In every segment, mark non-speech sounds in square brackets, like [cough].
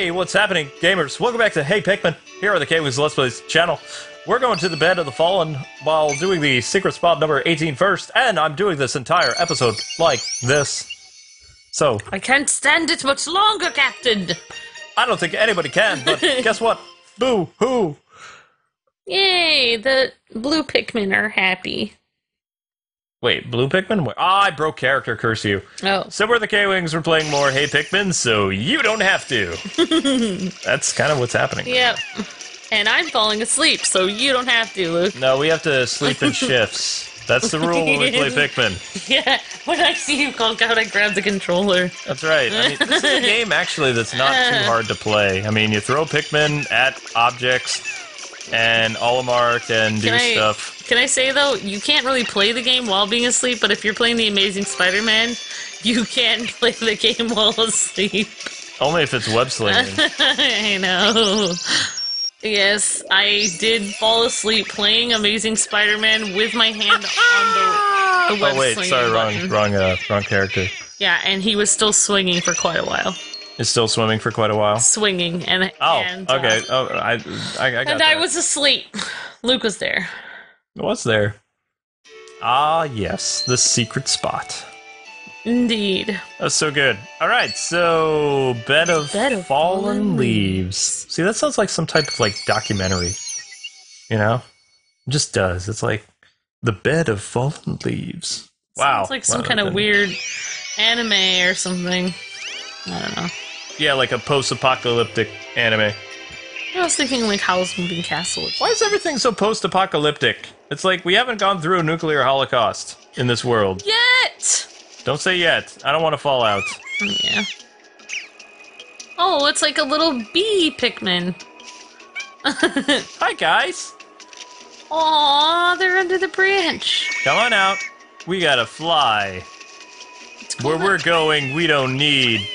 Hey, what's happening, gamers? Welcome back to Hey Pikmin. Here on the K-Wings Let's Plays channel. We're going to the bed of the fallen while doing the secret spot number 18 first, and I'm doing this entire episode like this. So, I can't stand it much longer, Captain. I don't think anybody can, but [laughs] guess what? Boo hoo! Yay, the blue Pikmin are happy. Wait, blue Pikmin? Wait, ah, I broke character, curse you. Oh, So we're the K-Wings, we're playing more Hey Pikmin, so you don't have to. [laughs] That's kind of what's happening. yep. And I'm falling asleep, so you don't have to, Luke. No, we have to sleep in [laughs] shifts. That's the rule when we play Pikmin. Yeah, when I see you conk out, I grab the controller. That's right. I mean, this is a [laughs] game actually that's not too hard to play. I mean, you throw Pikmin at objects and Olimar can do Can I, stuff. can I say, though, you can't really play the game while being asleep, but if you're playing The Amazing Spider Man, you can [laughs] play the game while asleep. Only if it's web slinging. [laughs] I know. Yes, I did fall asleep playing Amazing Spider-Man with my hand on the, the web oh wait, sorry, wrong, wrong, uh, wrong character. Yeah, and he was still swinging for quite a while. Is still swimming for quite a while. Swinging and Oh, and, uh, okay. Oh, I, I, I got and. I was asleep. Luke was there. What's there? Ah, yes, the secret spot. Indeed. That's so good. All right, so bed of, Bed of fallen, Fallen leaves. See, that sounds like some type of like documentary. You know, it just does. It's like the bed of fallen leaves. Wow, It's like some Wow, kind of weird anime or something. I don't know. Yeah, like a post-apocalyptic anime. I was thinking like Howl's Moving Castle. Why is everything so post-apocalyptic? It's like we haven't gone through a nuclear holocaust in this world. Yet! Don't say yet. I don't want to fall out. Mm, yeah. Oh, it's like a little bee Pikmin. [laughs] Hi guys, Aw, they're under the branch. come on out. We gotta fly. Where we're going, we don't need.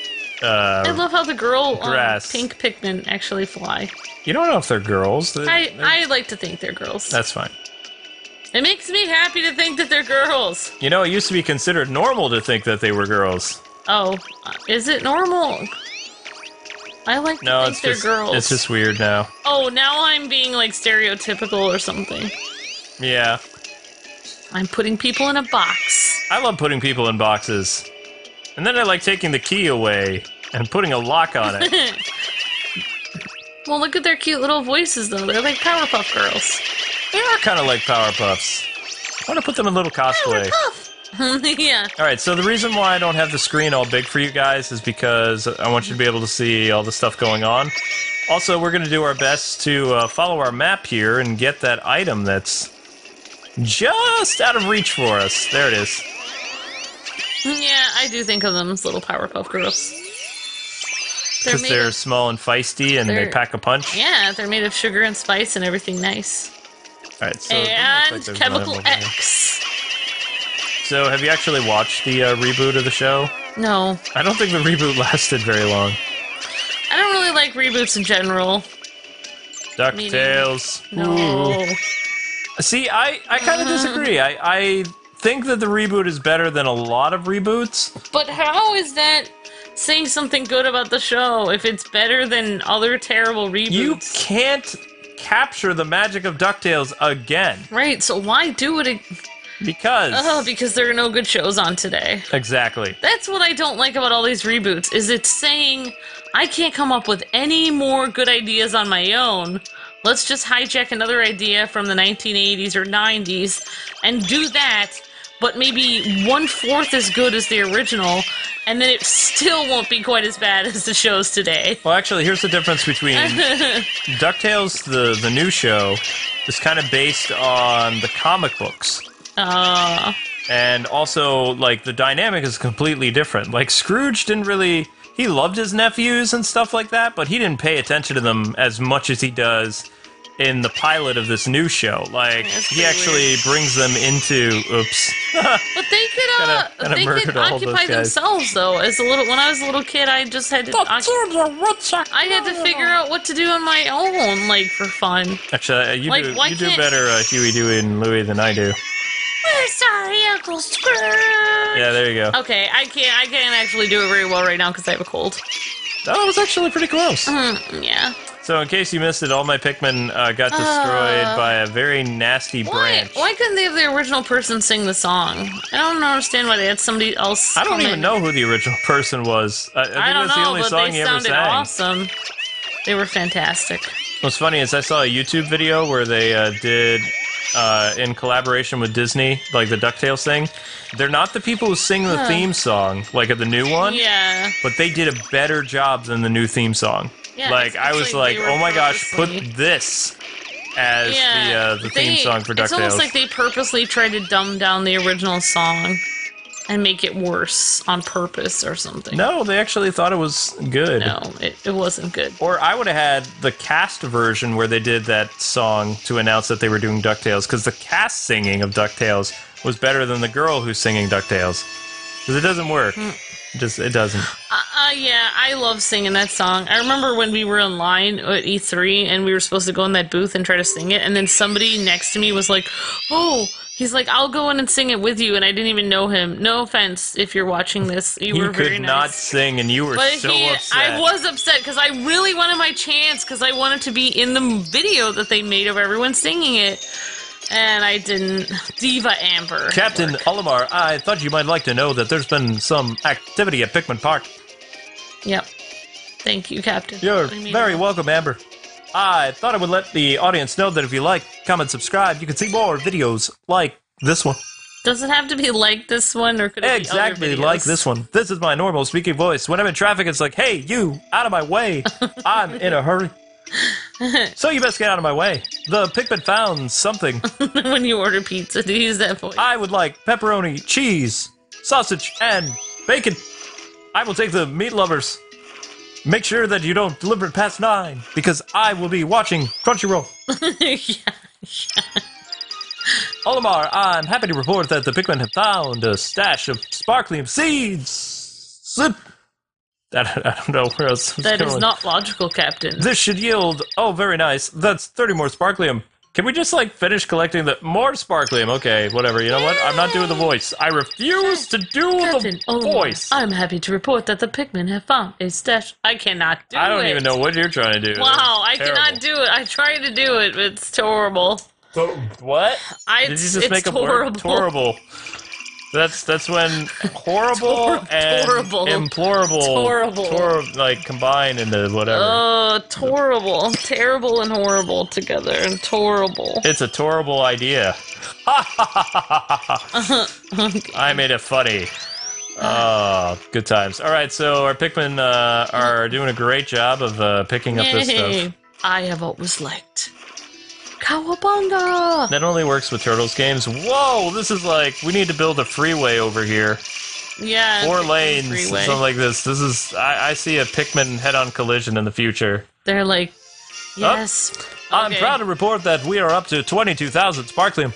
I Uh, love how the girl um, grass. pink Pikmin actually fly. you don't know if they're girls. They- I, they're- I like to think they're girls. That's fine. it makes me happy to think that they're girls. You know, it used to be considered normal to think that they were girls. Oh, is it normal? I like to No, think it's they're just girls. it's just weird now. Oh, now I'm being like stereotypical or something. Yeah, I'm putting people in a box. I love putting people in boxes, and then I like taking the key away and putting a lock on it. [laughs] Well, look at their cute little voices, though. They're like Powerpuff Girls. they are kind of like Powerpuffs. I want to put them in little cosplay. [laughs] yeah. All right, so the reason why I don't have the screen all big for you guys is because I want you to be able to see all the stuff going on. Also, we're going to do our best to uh, follow our map here and get that item that's just out of reach for us. There it is. Yeah, I do think of them as little Powerpuff Girls. They're Because they're of, small and feisty and they pack a punch. yeah, they're made of sugar and spice and everything nice. All right, so and like Chemical one over here. X. So, have you actually watched the uh, reboot of the show? No, I don't think the reboot lasted very long. I don't really like reboots in general. Ducktales. No. See, I, I kind of Uh-huh. disagree. I, I think that the reboot is better than a lot of reboots. But how is that saying something good about the show if it's better than other terrible reboots? You can't capture the magic of DuckTales again Right, so why do it? ag- because. Oh, because there are no good shows on today. exactly. That's what I don't like about all these reboots is it's saying I can't come up with any more good ideas on my own. Let's just hijack another idea from the 1980s or 90s and do that, but maybe one fourth as good as the original, and then it still won't be quite as bad as the shows today. Well, actually, here's the difference between [laughs] DuckTales, the, the new show, is kind of based on the comic books. Uh, and also like the dynamic is completely different like scrooge didn't really he loved his nephews and stuff like that but he didn't pay attention to them as much as he does in the pilot of this new show like That's he pretty actually brings them into oops [laughs] but they could, uh, Kinda- kinda they could occupy themselves though. As a little, when I was a little kid, I just had to. occu- I had to figure out what to do on my own, like for fun. actually uh, you Like, do why you do better uh, huey dewey and louie than i do We're sorry, Uncle Scrooge. yeah there you go Okay, I can't. I can't actually do it very well right now because I have a cold. That was actually pretty close. Mm, yeah. So, in case you missed it, all my Pikmin uh, got destroyed Uh, by a very nasty branch. Why couldn't they have the original person sing the song? I don't understand why they had somebody else. I don't even in. know who the original person was. I, I think I don't that's the know, only but song they he ever sounded sang. awesome. They were fantastic. What's funny is I saw a YouTube video where they uh, did, uh, in collaboration with Disney, like the DuckTales thing. They're not the people who sing the Huh. theme song, like of the new one, Yeah. but they did a better job than the new theme song. Yeah, like I was like they oh my gosh, put this as the uh, the theme song for DuckTales. It's almost like they purposely tried to dumb down the original song and make it worse on purpose or something. no, they actually thought it was good. No, it, it wasn't good. Or I would have had the cast version where they did that song to announce that they were doing DuckTales, because the cast singing of DuckTales was better than the girl who's singing DuckTales. Because it doesn't work. Hmm. Just it doesn't. Uh, uh, yeah, I love singing that song. I remember when we were in line at E3 and we were supposed to go in that booth and try to sing it, and then somebody next to me was like, "Oh." He's like, I'll go in and sing it with you, and I didn't even know him. No offense if you're watching this. You were very could nice. not sing, and you were But so he, upset. I was upset because I really wanted my chance because I wanted to be in the video that they made of everyone singing it, and I didn't. Diva Amber. Captain. Olimar, I thought you might like to know that there's been some activity at Pikmin Park. Yep. Thank you, Captain. You're I mean, very welcome, Amber. I thought I would let the audience know that if you like, comment, subscribe, you can see more videos like this one. Does it have to be like this one, or could it Exactly be other like this one. This is my normal speaking voice. When I'm in traffic, it's like, hey, you, out of my way. [laughs] I'm in a hurry. [laughs] so you best get out of my way. The Pikmin found something. [laughs] when you order pizza, to use that voice. I would like pepperoni, cheese, sausage, and bacon. I will take the meat lovers. Make sure that you don't deliver it past nine, because I will be watching Crunchyroll. [laughs] yeah. Olimar, I'm happy to report that the Pikmin have found a stash of sparklium seeds. Slip. I don't, I don't know where else. That is not logical, Captain. This should yield. Oh, very nice. That's 30 more sparklium. Can we just like finish collecting the more sparklium? Okay, whatever. You know what? I'm not doing the voice. I refuse to do Captain, the oh, voice. I'm happy to report that the Pikmin have found a stash. I cannot do it. I don't even know what you're trying to do. Wow, I cannot do it. I tried to do it, but it's horrible. terrible. What? I, Did you just it's make a horrible. word? Horrible. That's that's when [laughs] horrible Tor- and torrible. implorable, Torrible. tor- like combine into whatever. Oh, horrible. Terrible and horrible together. And horrible. It's a terrible idea. [laughs] [laughs] I made it funny. Oh, good times. All right, so our Pikmin uh, are doing a great job of uh, picking up this stuff. Yay. I have always liked Cowabunga. That only works with Turtles games. Whoa, this is like we need to build a freeway over here. Yeah. Four lanes, freeway. something like this. This is I, I see a Pikmin head-on collision in the future. They're like, yes. I'm proud to report that we are up to 22,000 sparklium.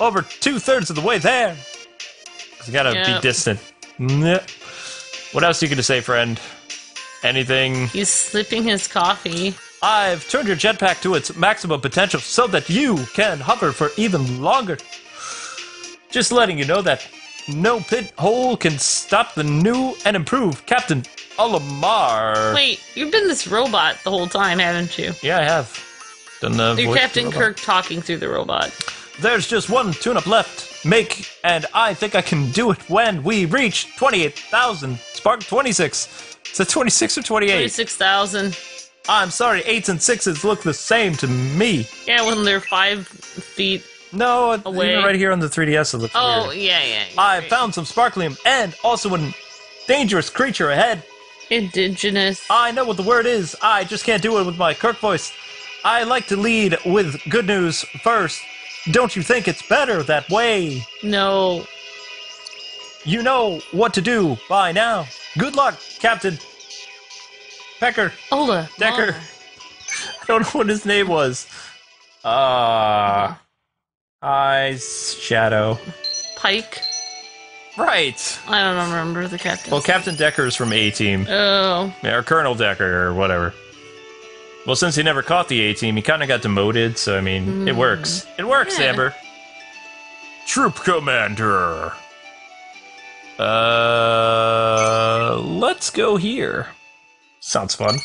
Over two thirds of the way there. 'Cause you gotta Yeah. be distant. What else are you gonna say, friend? Anything? He's slipping his coffee. I've turned your jetpack to its maximum potential so that you can hover for even longer. Just letting you know that no pit hole can stop the new and improved Captain Olimar. Wait, you've been this robot the whole time, haven't you? Yeah, I have. Done the You're Captain. Kirk talking through the robot. There's just one tune-up left. Make, and I think I can do it when we reach 28,000. Spark 26. Is that 26 or 28? 26,000. I'm sorry, 8s and 6s look the same to me. Yeah, when they're five feet. No, Away. even right here on the 3DS it looks Oh, weird. yeah, yeah. I right. found some sparklium and also a dangerous creature ahead. Indigenous. I know what the word is. I just can't do it with my Kirk voice. I like to lead with good news first. Don't you think it's better that way? No. You know what to do by now. Good luck, Captain Pecker. Ola. Decker. [laughs] I don't know what his name was. Uh, Eyes Shadow. Pike. Right. I don't remember the captain. Well, Captain Decker is from A Team, Oh. Yeah, or Colonel Decker, or whatever. Well, since he never caught the A Team, he kind of got demoted. So I mean, it works. It works, Hmm. Yeah. Amber. Troop Commander. Uh, let's go here. Sounds fun.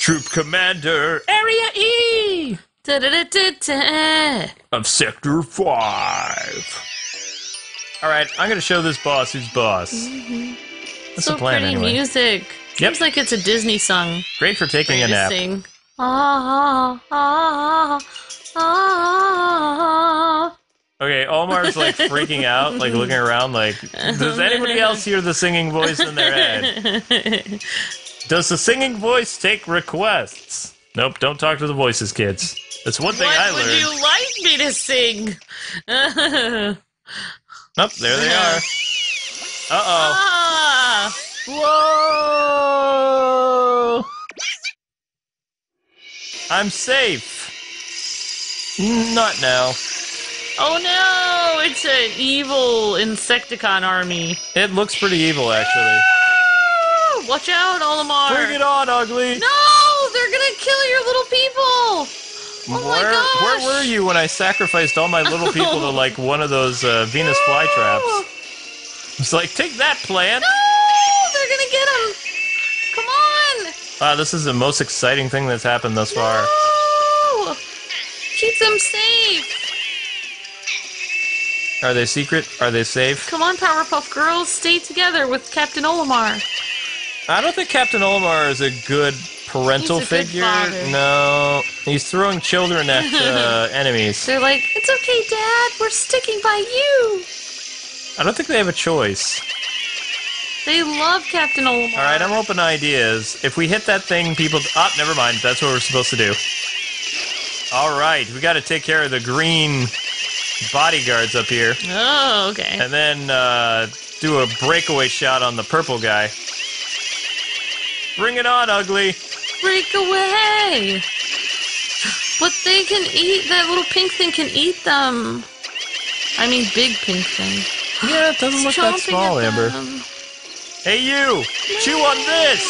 Troop Commander Area E of Sector 5. Alright, I'm gonna show this boss who's boss. That's So the plan pretty anyway. music. Yep. Seems like it's a Disney song. Great for taking a Ready to nap. sing. Ah, ah, ah, Okay, Omar's like [laughs] freaking out, like looking around, like, does anybody else hear the singing voice in their head? [laughs] ah. Does the singing voice take requests? Nope, don't talk to the voices, kids. That's one thing I what would you like me to sing? [laughs] Nope, there they are. Uh ah, oh. Whoa! I'm safe. Not now. oh no! It's an evil Insecticon army. It looks pretty evil, actually. Ah, Watch out, Olimar! Bring it on, ugly. No, they're gonna kill your little people. Oh my where, gosh. where were you when I sacrificed all my little people to like one of those uh, [laughs] Venus No! flytraps? It's like, take that, plant. No, they're gonna get him. Come on. Wow, this is the most exciting thing that's happened thus far. No. Keep them safe. Are they secret? Are they safe? Come on, Powerpuff Girls, stay together with Captain Olimar. I don't think Captain Olimar is a good parental a figure. father. No, he's throwing children at uh, [laughs] enemies. They're like, it's okay, Dad. We're sticking by you. I don't think they have a choice. They love Captain Olimar. All right, I'm open to ideas. If we hit that thing, people. Oh, never mind. That's what we're supposed to do. All right, we got to take care of the green bodyguards up here, Oh, okay. and then uh, do a breakaway shot on the purple guy. Bring it on, ugly. Break away. But they can eat. That little pink thing can eat them. I mean, big pink thing. Yeah, it doesn't look that small, Amber. Hey, you! Chew on this!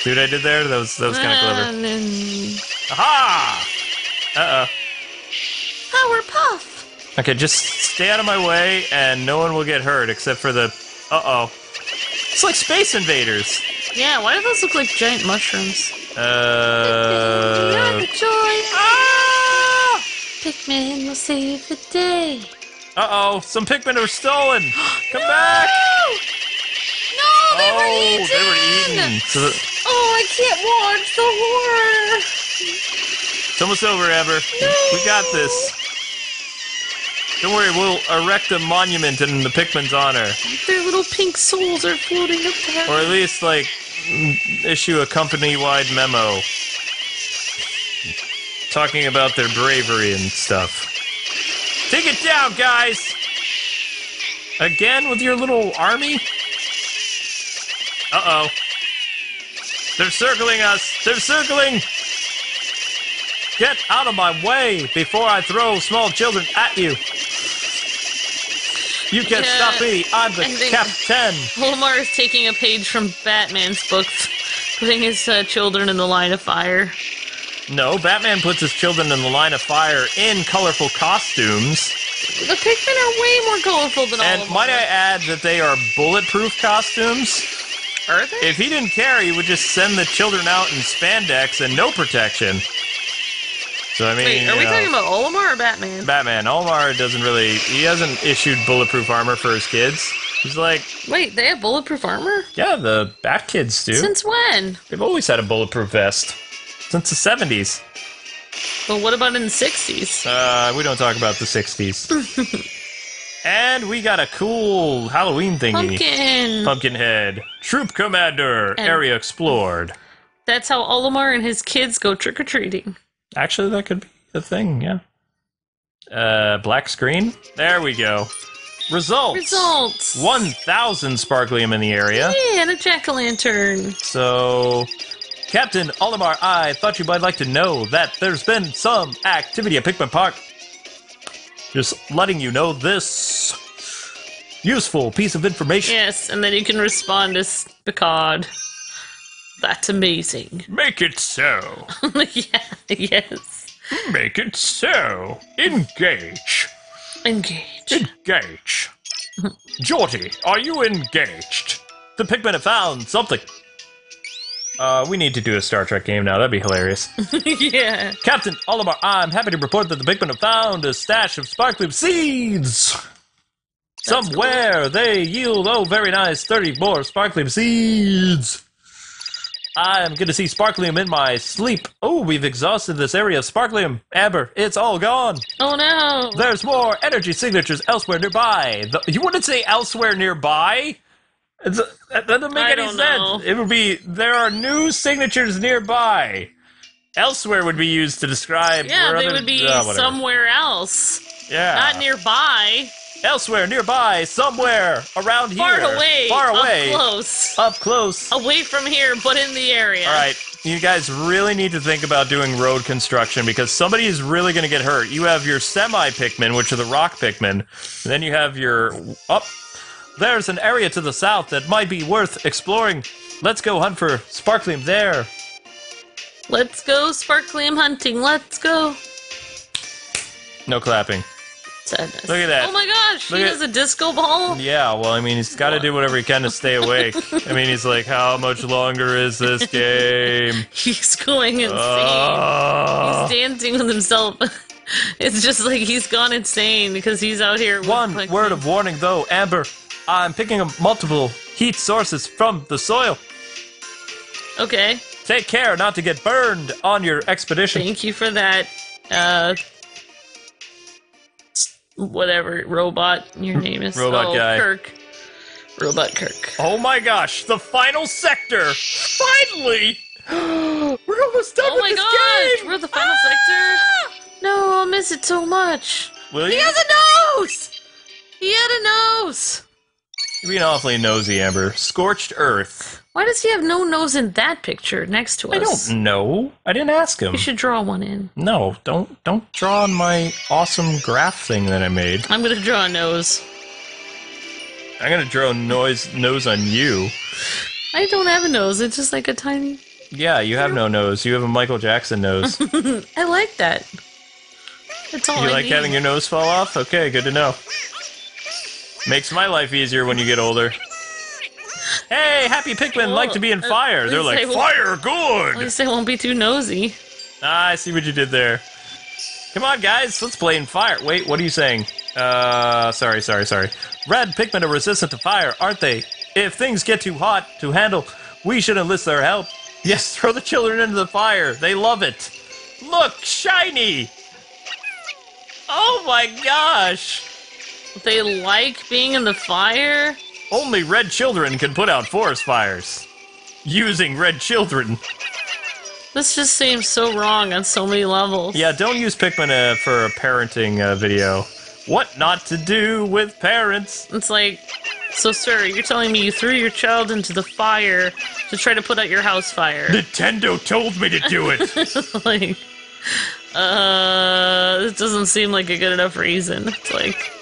See what I did there? That was that was kind of clever. And Aha! Uh oh. Powerpuff. Okay, just stay out of my way, and no one will get hurt except for the. Uh oh. It's like Space Invaders. Yeah, why do those look like giant mushrooms? You're Uh. the joy. Ah! Pikmin will save the day. Uh oh, some Pikmin are stolen. [gasps] Come back! No, they oh, were eaten. they were eaten. So the- Oh, I can't watch the horror. it's almost over, Amber. We got this. Don't worry, we'll erect a monument in the Pikmin's honor. Their little pink souls are floating up there. Or at least, like, issue a company wide memo talking about their bravery and stuff. Take it down, guys! Again with your little army? Uh oh. They're circling us! They're circling! Get out of my way before I throw small children at you! You can't Yeah, stop me! I'm the captain! Olimar is taking a page from Batman's books, [laughs] putting his uh, children in the line of fire. No, Batman puts his children in the line of fire in colorful costumes. The Pikmin are way more colorful than And Olimar. might I add that they are bulletproof costumes? Are they? If he didn't care, he would just send the children out in spandex and no protection. So, I mean, Wait, are we know, talking about Olimar or Batman? Batman? Omar doesn't really. He hasn't issued bulletproof armor for his kids. He's like, Wait, they have bulletproof armor? yeah, the Bat kids do. Since when? They've always had a bulletproof vest. Since the 70s. But what about in the 60s? Uh, we don't talk about the 60s. [laughs] and we got a cool Halloween thingy. Pumpkin! Pumpkinhead. Troop Commander. Area explored. That's how Olimar and his kids go trick or treating. Actually, that could be a thing, yeah. Uh, black screen. There we go. Results. Results! 1,000 sparklium in the area. Yeah, and a jack o' lantern. So, Captain Olimar, I thought you might like to know that there's been some activity at Pikmin Park. Just letting you know this useful piece of information. Yes, and then you can respond as Picard. That's amazing. Make it so. [laughs] yeah, yes. Make it so. Engage. Engage. Engage. Jorty, are you engaged? The Pikmin have found something. Uh, we need to do a Star Trek game now. That'd be hilarious. [laughs] yeah. Captain Olimar, I'm happy to report that the Pikmin have found a stash of sparklium seeds. That's Somewhere they yield, oh, very nice, 30 more sparklium seeds. I'm going to see sparklium in my sleep. Oh, we've exhausted this area of sparklium. Amber, it's all gone. Oh no. There's more energy signatures elsewhere nearby. The, you wouldn't say elsewhere nearby? It's, that doesn't make I any sense. know. It would be there are new signatures nearby. Elsewhere would be used to describe. yeah, they other- would be ah, whatever. somewhere else. Yeah, Not nearby. Elsewhere, nearby, somewhere around here, Far away. far away. up close. up close. Away from here, but in the area. All right, you guys really need to think about doing road construction because somebody is really going to get hurt. You have your semi Pikmin, which are the rock Pikmin, and then you have your up. there's an area to the south that might be worth exploring. Let's go hunt for sparklium there. Let's go sparklium hunting. Let's go. No clapping. Sadness. Look at that. Oh my gosh, Look he at- has a disco ball. Yeah, well, I mean, he's got to do whatever he can to stay awake. I mean, he's like, how much longer is this [laughs] game? He's going insane. Uh, he's dancing with himself. [laughs] It's just like he's gone insane because he's out here. One word of warning, though, Amber. I'm picking up multiple heat sources from the soil. Okay, Take care not to get burned on your expedition. thank you for that. Uh, whatever robot your name is. Robot oh, guy. Kirk. Robot Kirk. Oh my gosh, the final sector! Finally! [gasps] We're almost done Oh with this gosh, game! we're the final sector. Ah! No, I'll miss it so much. Will He you? has a nose. He had a nose. You're being awfully nosy, Amber. Scorched Earth. Why does he have no nose in that picture next to us? I don't know. I didn't ask him. You should draw one in. No, don't don't draw on my awesome graph thing that I made. I'm gonna draw a nose. I'm gonna draw a noise nose on you. I don't have a nose. It's just like a tiny. Yeah, you have no nose. You have a Michael Jackson nose. [laughs] I like that. That's all I like need. having your nose fall off? Okay, good to know. Makes my life easier when you get older. Hey, happy Pikmin like to be in fire. uh, They're like, fire, At good! least I won't be too nosy. Ah, I see what you did there. Come on, guys, let's play in fire. Wait, what are you saying? Uh, sorry, sorry, sorry. Red Pikmin are resistant to fire, aren't they? If things get too hot to handle, we should enlist their help. Yes, throw the children into the fire. They love it. Look, shiny! Oh my gosh! They like being in the fire. Only red children can put out forest fires. Using red children. This just seems so wrong on so many levels. Yeah, don't use Pikmin uh, for a parenting uh, video. What not to do with parents? It's like, so sir, you're telling me you threw your child into the fire to try to put out your house fire? Nintendo told me to do it. [laughs] like, uh, this doesn't seem like a good enough reason. It's like,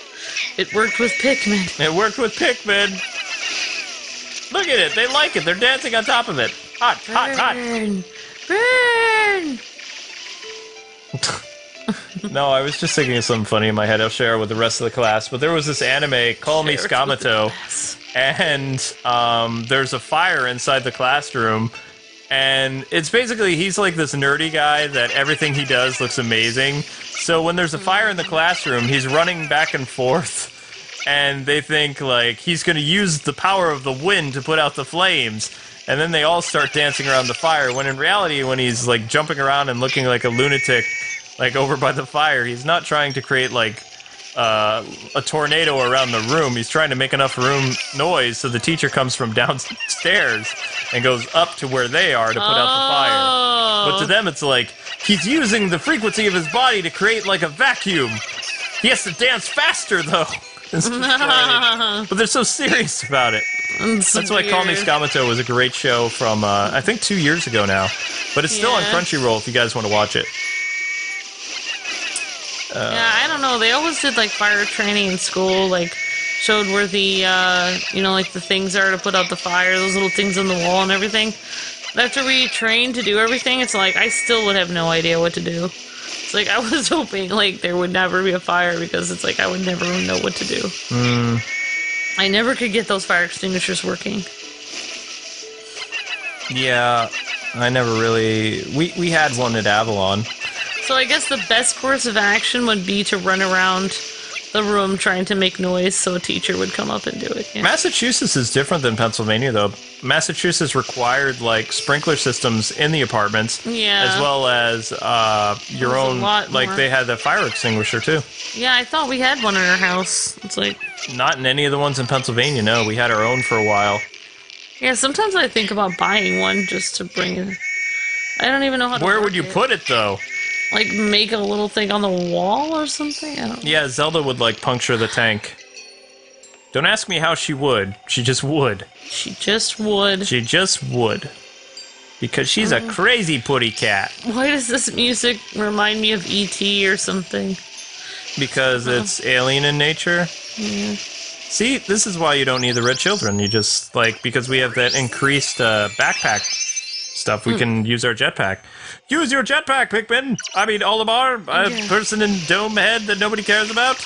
it worked with Pikmin. it worked with Pikmin. Look at it. They like it. They're dancing on top of it. Hot, hot, hot. Burn! Burn! [laughs] No, I was just thinking of something funny in my head. I'll share it with the rest of the class. But there was this anime, Call Me Sakamoto. and um, there's a fire inside the classroom and it's basically he's like this nerdy guy that everything he does looks amazing. So when there's a fire in the classroom he's running back and forth. And they think like he's going to use the power of the wind to put out the flames. And then they all start dancing around the fire when in reality when he's like jumping around and looking like a lunatic like over by the fire he's not trying to create like uh, a tornado around the room. He's trying to make enough room noise so the teacher comes from [laughs] downstairs and goes up to where they are to put out the fire. But to Oh. them, it's like he's using the frequency of his body to create like a vacuum. He has to dance faster though. [laughs] [laughs] But they're so serious about it. It's That's why Call Me weird. Sakamoto was a great show from uh, I think two years ago now. But it's still on Crunchyroll if you guys want to watch it. Yeah, I don't know. They always did like fire training in school, like showed where the uh, you know like the things are to put out the fire, those little things on the wall and everything. After we trained to do everything, it's like I still would have no idea what to do. It's like I was [laughs] hoping like there would never be a fire because it's like I would never know what to do. I never could get those fire extinguishers working. Yeah, I never really. We we had one at Avalon. So I guess the best course of action would be to run around the room trying to make noise so a teacher would come up and do it. Yeah. Massachusetts is different than Pennsylvania, though. Massachusetts required like sprinkler systems in the apartments, Yeah. as well as uh, your own. lot Like more. they had the fire extinguisher too. Yeah, I thought we had one in our house. It's like, Not in any of the ones in Pennsylvania. No, we had our own for a while. yeah, sometimes I think about buying one just to bring it. I don't even know how to Where would you it. put it though? Like make a little thing on the wall or something? I don't Yeah, Zelda would like puncture the tank. Don't ask me how she would. She just would. She just would. She just would. Because she's Mm. a crazy putty cat. Why does this music remind me of E.T. or something? Because it's alien in nature. Yeah. See, this is why you don't need the red children. You just like because we have that increased uh, backpack stuff. Hmm. We can use our jetpack. Use your jetpack, Pikmin. I mean, Olimar, a Yeah. person in dome head that nobody cares about,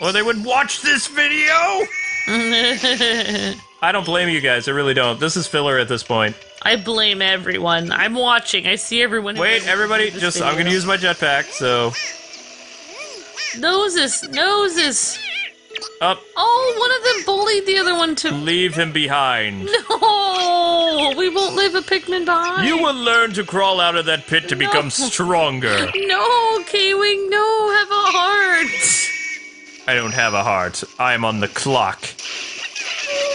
or they would watch this video. [laughs] I don't blame you guys. I really don't. This is filler at this point. I blame everyone. I'm watching. I see everyone. Wait, everybody, just I'm gonna use my jetpack. So noses, noses. Up, Oh, one of them bullied the other one to. leave him behind. [laughs] No, we won't leave a Pikmin behind. You will learn to crawl out of that pit to No. become stronger. [laughs] No, K-wing, no, have a heart. I don't have a heart. I am on the clock.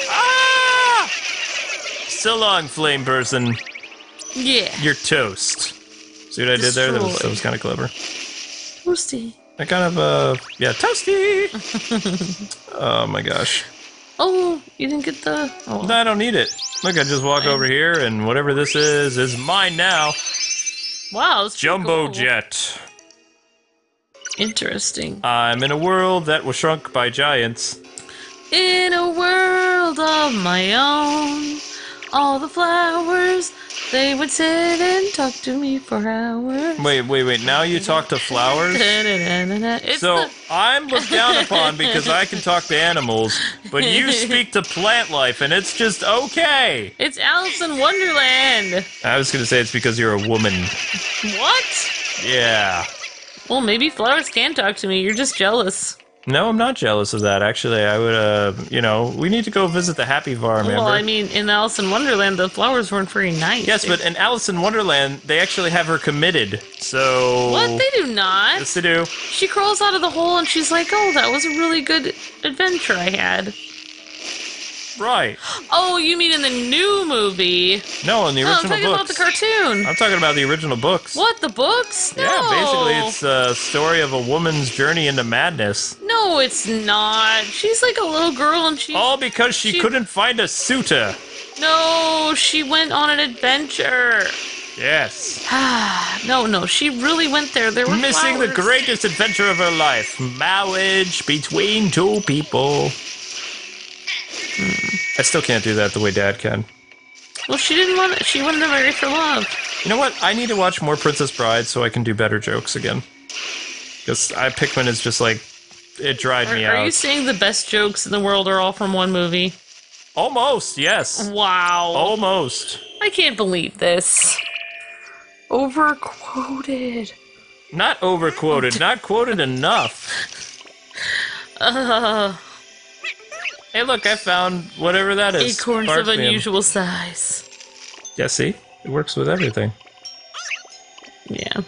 Ah! So long, flame person. Yeah, You're toast. See what I did there? That was, that was kind of clever. toasty. I kind of, uh, yeah, toasty. [laughs] oh my gosh. Oh, you didn't get the. Oh, No, I don't need it. Look, I just walk over here, and whatever this is is mine now. wow, it's Jumbo cool. jet. Interesting. I'm in a world that was shrunk by giants. In a world of my own, all the flowers they would sit and talk to me for hours. Wait, wait, wait. Now you talk to flowers? It's So the- I'm looked down upon because I can talk to animals, but you [laughs] speak to plant life, and it's just okay. it's Alice in Wonderland. I was gonna say it's because you're a woman. What? Yeah. Well, maybe flowers can talk to me. You're just jealous. No, I'm not jealous of that. Actually, I would. Uh, you know, we need to go visit the Happy Farm. Well, I mean, in Alice in Wonderland, the flowers weren't very nice. yes, but in Alice in Wonderland, they actually have her committed. So what? They do not. Yes, they do. She crawls out of the hole and she's like, "Oh, that was a really good adventure I had." Right. Oh, you mean in the new movie? No, in the oh, original. No, I'm talking about the cartoon. I'm talking about the original books. What the books? No. Yeah, basically, it's a story of a woman's journey into madness. No, it's not. She's like a little girl and she. All because she, She- couldn't find a suitor. No, she went on an adventure. Yes. [sighs] no, no, she really went there. There were Missing the greatest adventure of her life marriage between two people. I still can't do that the way Dad can. Well, she didn't want. She wanted to marry for love. You know what? I need to watch more Princess Bride so I can do better jokes again. Because I Pikmin is just like it dried Are, me are out. Are you saying the best jokes in the world are all from one movie? Almost, yes. Wow. Almost. I can't believe this. Overquoted. Not overquoted, not quoted enough. [laughs] Uh, Hey, look, I found whatever that is. acorns of Barkman. unusual size. Yeah, see? It works with everything. Yeah.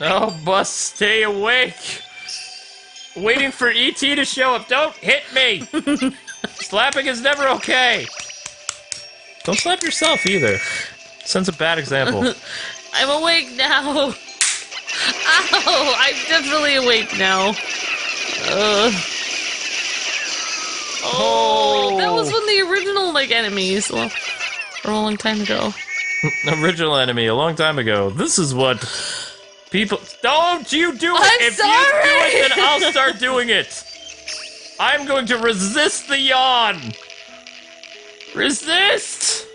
Oh, Bus, stay awake. Waiting for ET to show up. Don't hit me. [laughs] Slapping is never okay. Don't slap yourself either. Sends a bad example. [laughs] I'm awake now. Ow! I'm definitely awake now. Uh. Oh, that was oh. one of the original like enemies well, from a long time ago. [laughs] Original enemy a long time ago. This is what people. Don't you do it! I'm if sorry! you do it, then I'll [laughs] start doing it. I'm going to resist the yawn. Resist.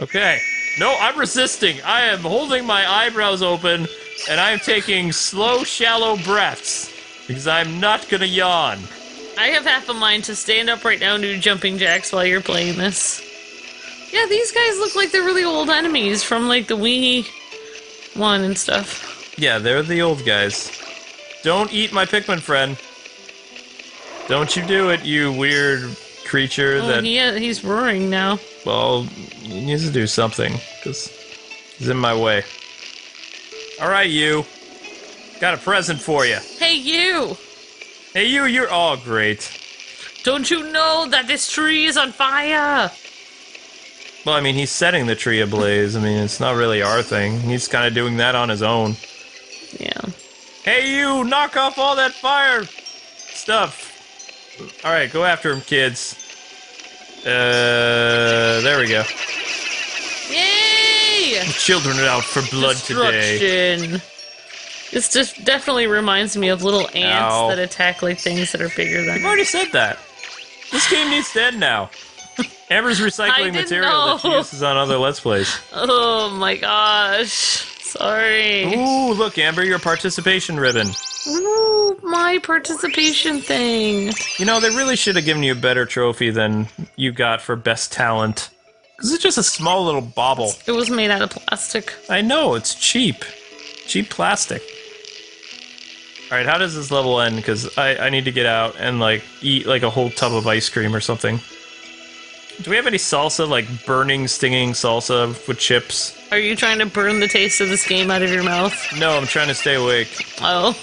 Okay. No, I'm resisting. I am holding my eyebrows open, and I am taking slow, shallow breaths because I'm not gonna yawn. I have half a mind to stand up right now and do jumping jacks while you're playing this. Yeah, these guys look like they're really old enemies from like the Wii one and stuff. Yeah, they're the old guys. Don't eat my Pikmin friend. Don't you do it, you weird creature Oh, that. he, uh, he's roaring now. Well, he needs to do something, because he's in my way. Alright, you. Got a present for you. Hey, you! Hey, you, you're all great. Don't you know that this tree is on fire? Well, I mean, he's setting the tree ablaze. I mean, it's not really our thing. He's kind of doing that on his own. Yeah. Hey, you, knock off all that fire stuff. Alright, go after him, kids. Uh, there we go. Yay! Children are out for blood today. This just definitely reminds me of little ants Ow. that attack like things that are bigger than. I've already said that. This game needs to end now. [laughs] Amber's recycling material that she uses on other Let's Plays. Oh my gosh. Sorry. Ooh, look, Amber, your participation ribbon. Ooh, my participation thing. You know, they really should have given you a better trophy than you got for best talent. Because it's just a small little bauble. It was made out of plastic. I know, it's cheap. Cheap plastic. Alright, how does this level end? Because I, I need to get out and, like, eat, like, a whole tub of ice cream or something. Do we have any salsa, like, burning, stinging salsa with chips? Are you trying to burn the taste of this game out of your mouth? No, I'm trying to stay awake. Oh, [laughs]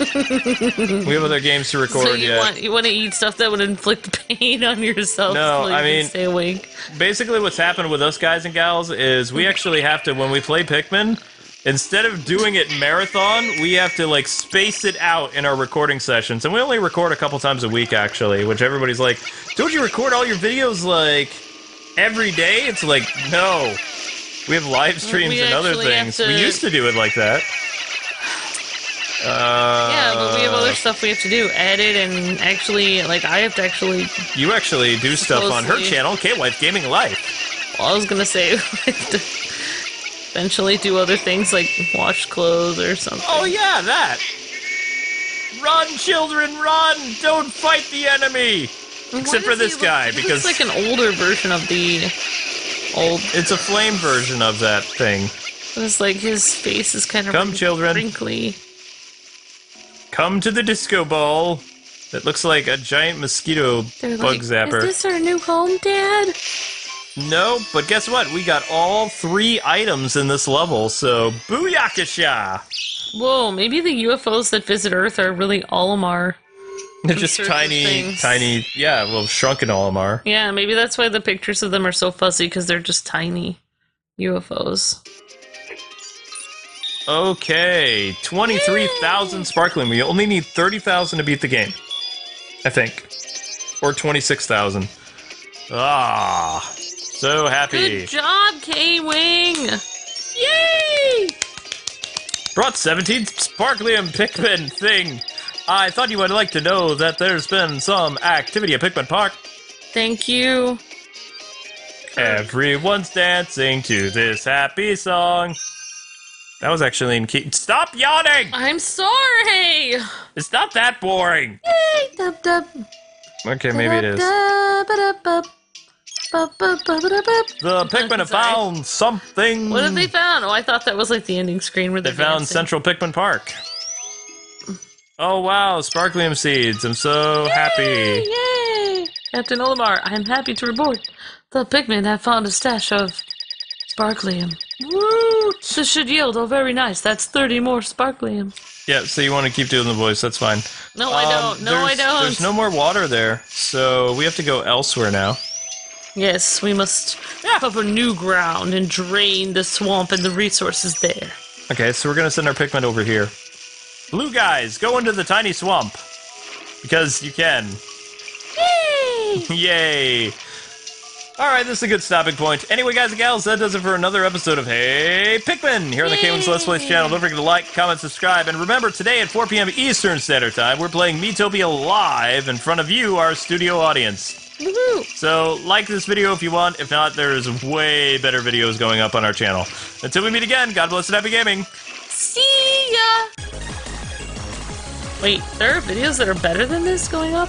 We have other games to record so you yet. want you want to eat stuff that would inflict [laughs] pain on yourself? No, so you I mean- stay awake. Basically, what's happened with us guys and gals is we actually have to, when we play Pikmin, instead of doing it marathon, we have to like space it out in our recording sessions. And we only record a couple times a week, actually, which everybody's like, don't you record all your videos like every day? It's like, no. We have live streams We and other things. to- We used to do it like that. Uh, [sighs] Yeah, but we have other stuff we have to do. Edit and actually, like, I have to actually. You actually do stuff on her channel, K Wife Gaming Life. Well, I was gonna say, I have to eventually do other things like wash clothes or something. Oh yeah, that. Run, children, run! Don't fight the enemy. Except for this guy, because- It's like an older version of the old. It's a flame version of that thing. It's like his face is kind of Come, children. wrinkly. Come to the disco ball. That looks like a giant mosquito They're bug like, zapper. Is this our new home, Dad? No, but guess what? We got all three items in this level, so booyakasha! Whoa, maybe the UFOs that visit Earth are really Olimar. [laughs] They're just tiny, things. tiny, yeah, well, shrunken Olimar. Yeah, maybe that's why the pictures of them are so fuzzy because they're just tiny UFOs. Okay, 23,000 sparklium. We only need 30,000 to beat the game. I think. Or 26,000. Ah, so happy. Good job, K Wing! Yay! Brought 17 sparkly sparklium Pikmin thing. I thought you would like to know that there's been some activity at Pikmin Park. Thank you. Everyone's dancing to this happy song. That was actually in key. Stop yawning! I'm sorry! It's not that boring. Yay! Dub, dub. Okay, maybe it is. The Pikmin have found something. What have they found? Oh, I thought that was like the ending screen where They found dancing. Central Pikmin Park. Oh wow, sparklium seeds! I'm so happy. Yay! Captain Olimar, I am happy to report the Pikmin have found a stash of Sparklium. Woo! This should yield, oh very nice, that's 30 more Sparklium. Yeah, so you want to keep doing the voice? That's fine. No, I Um, don't. No, I don't. There's no more water there, so we have to go elsewhere now. Yes, we must cover new ground and drain the swamp and the resources there. Okay, so we're gonna send our Pikmin over here. Blue guys, go into the tiny swamp because you can. Yay! [laughs] Yay! All right, this is a good stopping point. Anyway, guys and gals, that does it for another episode of Hey Pikmin here on the K-Wings Let's Plays channel. Don't forget to like, comment, subscribe, and remember today at 4 p.m. Eastern Standard Time, we're playing Miitopia live in front of you, our studio audience. Woohoo! So like this video if you want. If not, there's way better videos going up on our channel. Until we meet again, God bless and happy gaming. See ya! Wait, there are videos that are better than this going up?